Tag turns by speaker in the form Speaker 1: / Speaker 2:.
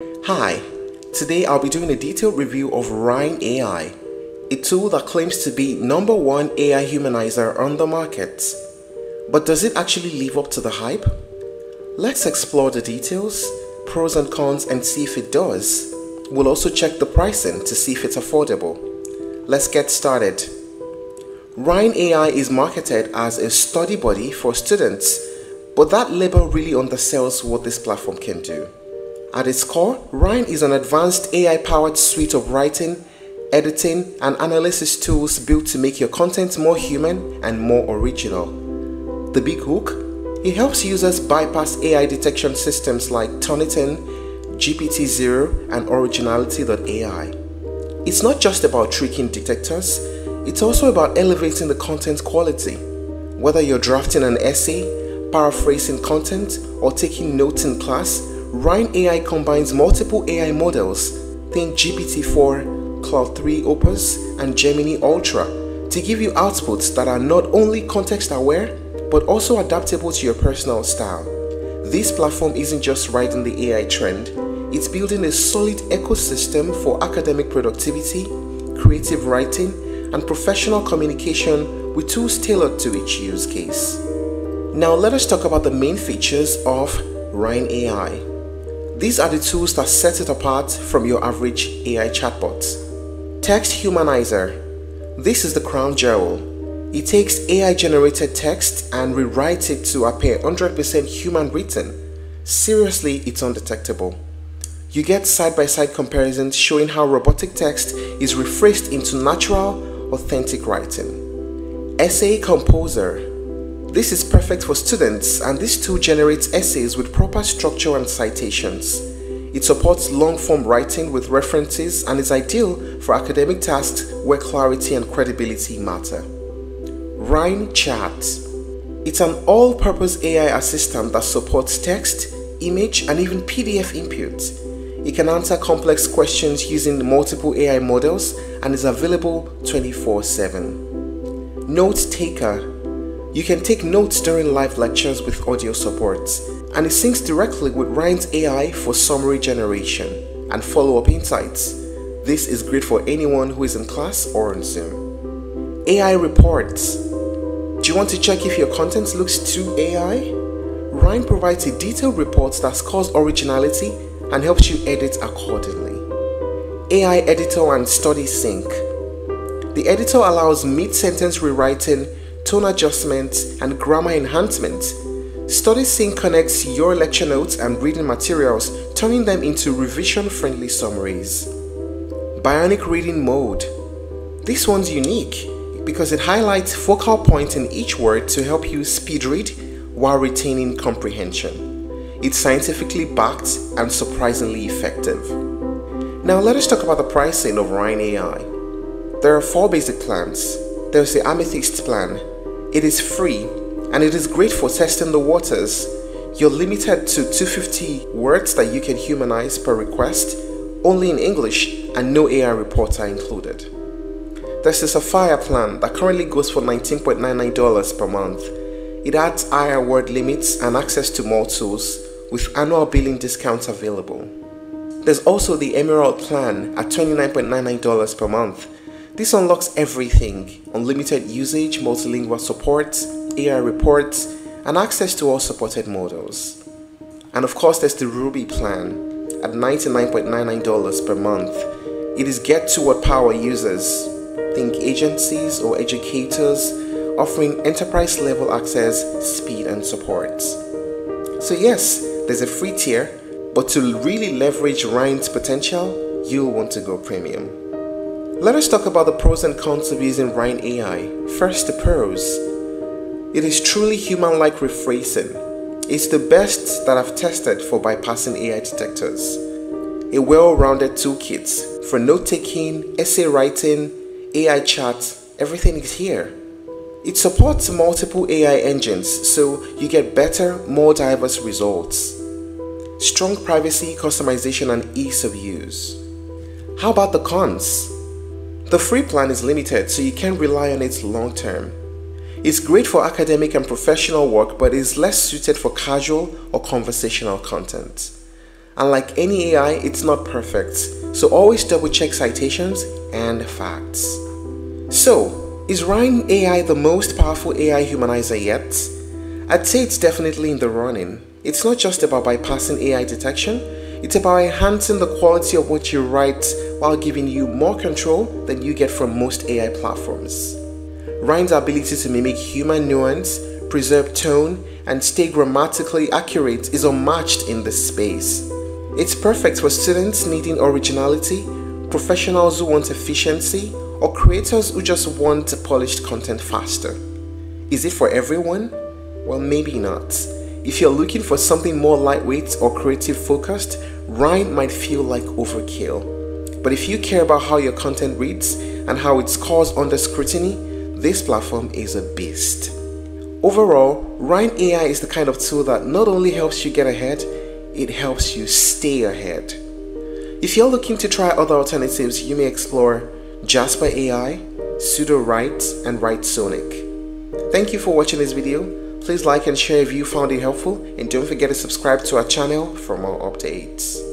Speaker 1: Hi, today I'll be doing a detailed review of Ryne AI, a tool that claims to be number one AI humanizer on the market. But does it actually live up to the hype? Let's explore the details, pros and cons and see if it does. We'll also check the pricing to see if it's affordable. Let's get started. Ryne AI is marketed as a study buddy for students, but that label really undersells what this platform can do. At its core, Ryne is an advanced AI-powered suite of writing, editing, and analysis tools built to make your content more human and more original. The big hook? It helps users bypass AI detection systems like Turnitin, GPTZero, and Originality.ai. It's not just about tricking detectors, it's also about elevating the content quality. Whether you're drafting an essay, paraphrasing content, or taking notes in class, Ryne AI combines multiple AI models, think GPT-4, Claude 3 Opus, and Gemini Ultra, to give you outputs that are not only context-aware, but also adaptable to your personal style. This platform isn't just riding the AI trend, it's building a solid ecosystem for academic productivity, creative writing, and professional communication with tools tailored to each use case. Now let us talk about the main features of Ryne AI. These are the tools that set it apart from your average AI chatbot. Text Humanizer. This is the crown jewel. It takes AI generated text and rewrites it to appear 100% human written. Seriously, it's undetectable. You get side by side comparisons showing how robotic text is rephrased into natural, authentic writing. Essay Composer. This is perfect for students and this tool generates essays with proper structure and citations. It supports long-form writing with references and is ideal for academic tasks where clarity and credibility matter. Ryne Chat It's an all-purpose AI assistant that supports text, image and even PDF input. It can answer complex questions using multiple AI models and is available 24-7. Note Taker you can take notes during live lectures with audio support, and it syncs directly with Ryne's AI for summary generation and follow-up insights. This is great for anyone who is in class or on Zoom. AI Reports Do you want to check if your content looks too AI? Ryne provides a detailed report that scores originality and helps you edit accordingly. AI Editor and Study Sync The editor allows mid-sentence rewriting tone adjustments, and grammar enhancement. StudySync connects your lecture notes and reading materials, turning them into revision-friendly summaries. Bionic Reading Mode This one's unique because it highlights focal points in each word to help you speed read while retaining comprehension. It's scientifically backed and surprisingly effective. Now let us talk about the pricing of Ryne AI. There are four basic plans. There's the Amethyst plan, it is free and it is great for testing the waters. You're limited to 250 words that you can humanize per request, only in English and no AI reports are included. There's the Sapphire plan that currently goes for $19.99 per month. It adds higher word limits and access to more tools with annual billing discounts available. There's also the Emerald plan at $29.99 per month this unlocks everything unlimited usage, multilingual support, AI reports, and access to all supported models. And of course, there's the Ruby plan at $99.99 per month. It is get to what power users, think agencies or educators, offering enterprise level access, speed, and support. So, yes, there's a free tier, but to really leverage Ryne's potential, you'll want to go premium. Let us talk about the pros and cons of using Ryne AI. First, the pros. It is truly human-like rephrasing. It's the best that I've tested for bypassing AI detectors. A well-rounded toolkit for note-taking, essay writing, AI chat, everything is here. It supports multiple AI engines so you get better, more diverse results. Strong privacy, customization and ease of use. How about the cons? The free plan is limited so you can't rely on it long term. It's great for academic and professional work but is less suited for casual or conversational content. And like any AI, it's not perfect. So always double check citations and facts. So, is Ryne AI the most powerful AI humanizer yet? I'd say it's definitely in the running. It's not just about bypassing AI detection, it's about enhancing the quality of what you write while giving you more control than you get from most AI platforms. Ryne's ability to mimic human nuance, preserve tone, and stay grammatically accurate is unmatched in this space. It's perfect for students needing originality, professionals who want efficiency, or creators who just want polished content faster. Is it for everyone? Well, maybe not. If you're looking for something more lightweight or creative focused, Ryne might feel like overkill. But if you care about how your content reads and how it scores under scrutiny, this platform is a beast. Overall, Ryne AI is the kind of tool that not only helps you get ahead, it helps you stay ahead. If you're looking to try other alternatives, you may explore Jasper AI, Sudowrite, and Writesonic. Thank you for watching this video. Please like and share if you found it helpful and don't forget to subscribe to our channel for more updates.